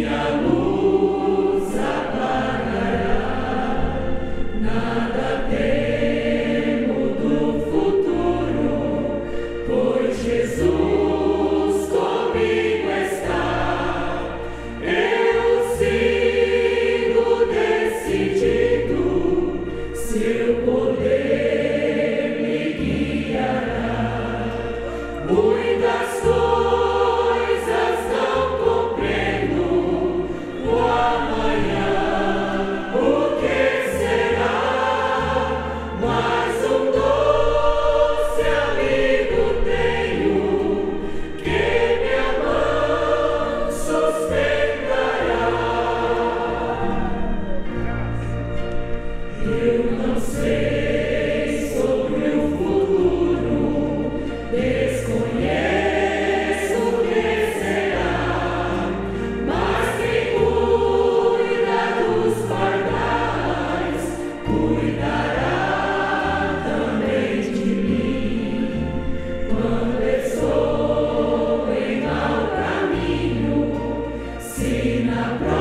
Yeah. the